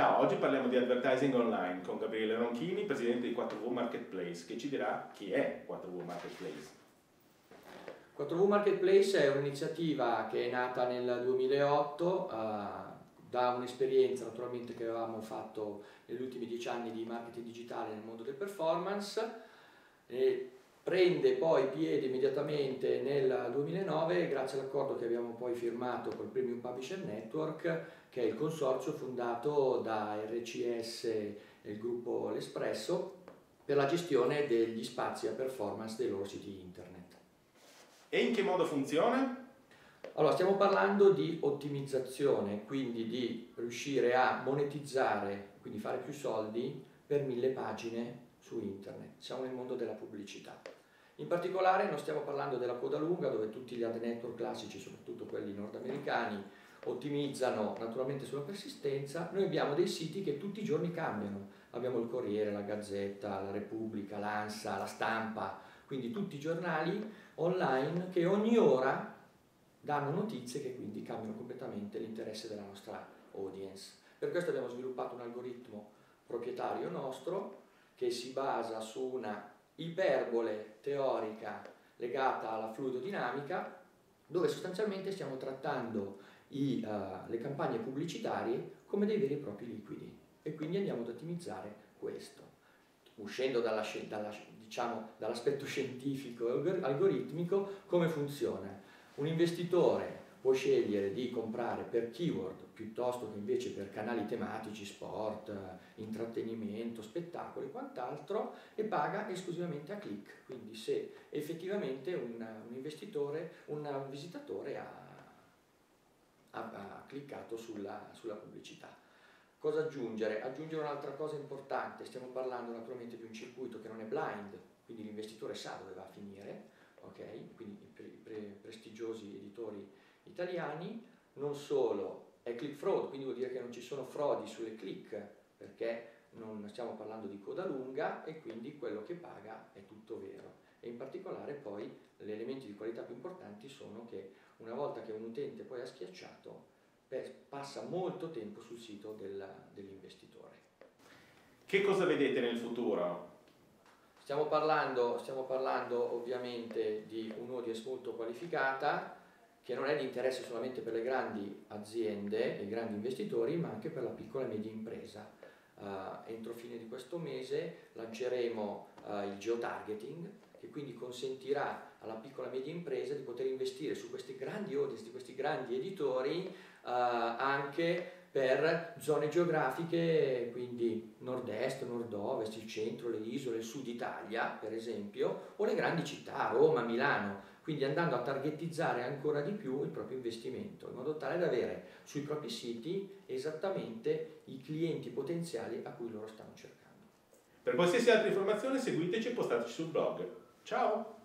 Ciao, oggi parliamo di advertising online con Gabriele Ronchini, presidente di 4V Marketplace, che ci dirà chi è 4V Marketplace. 4V Marketplace è un'iniziativa che è nata nel 2008 uh, eh, da un'esperienza naturalmente che avevamo fatto negli ultimi dieci anni di marketing digitale nel mondo del performance. E prende poi piede immediatamente nel 2009 grazie all'accordo che abbiamo poi firmato col Premium Publisher Network che è il consorzio fondato da RCS e il gruppo L'Espresso per la gestione degli spazi a performance dei loro siti internet. E in che modo funziona? Allora, stiamo parlando di ottimizzazione, quindi di riuscire a monetizzare, quindi fare più soldi per mille pagine su internet, siamo nel mondo della pubblicità. In particolare non stiamo parlando della coda lunga dove tutti gli ad network classici, soprattutto quelli nordamericani, ottimizzano naturalmente sulla persistenza, noi abbiamo dei siti che tutti i giorni cambiano, abbiamo il Corriere, la Gazzetta, la Repubblica, l'Ansa, la Stampa, quindi tutti i giornali online che ogni ora danno notizie che quindi cambiano completamente l'interesse della nostra audience. Per questo abbiamo sviluppato un algoritmo proprietario nostro che si basa su una iperbole teorica legata alla fluidodinamica dove sostanzialmente stiamo trattando i, uh, le campagne pubblicitarie come dei veri e propri liquidi e quindi andiamo ad ottimizzare questo. Uscendo dalla, dalla, diciamo, dall'aspetto scientifico e algoritmico, come funziona? Un investitore può scegliere di comprare per keyword piuttosto che invece per canali tematici, sport, intrattenimento, spettacoli e quant'altro e paga esclusivamente a click, quindi se effettivamente un, un investitore, un, visitatore ha, ha, ha cliccato sulla, sulla pubblicità. Cosa aggiungere? Aggiungere un'altra cosa importante, stiamo parlando naturalmente di un circuito che non è blind, quindi l'investitore sa dove va a finire, okay? quindi i pre, prestigiosi editori italiani, non solo è click fraud, quindi vuol dire che non ci sono frodi sulle click, perché non stiamo parlando di coda lunga e quindi quello che paga è tutto vero. E in particolare poi gli elementi di qualità più importanti sono che una volta che un utente poi ha schiacciato, passa molto tempo sul sito del, dell'investitore. Che cosa vedete nel futuro? Stiamo parlando, stiamo parlando ovviamente di un'audience molto qualificata, che non è di interesse solamente per le grandi aziende e i grandi investitori, ma anche per la piccola e media impresa. Uh, entro fine di questo mese lanceremo uh, il geotargeting, che quindi consentirà alla piccola e media impresa di poter investire su questi grandi audience, di questi grandi editori, uh, anche per zone geografiche, quindi nord-est, nord-ovest, il centro, le isole, il sud Italia, per esempio, o le grandi città, Roma, Milano, quindi andando a targetizzare ancora di più il proprio investimento, in modo tale da avere sui propri siti esattamente i clienti potenziali a cui loro stanno cercando. Per qualsiasi altra informazione seguiteci e postateci sul blog. Ciao!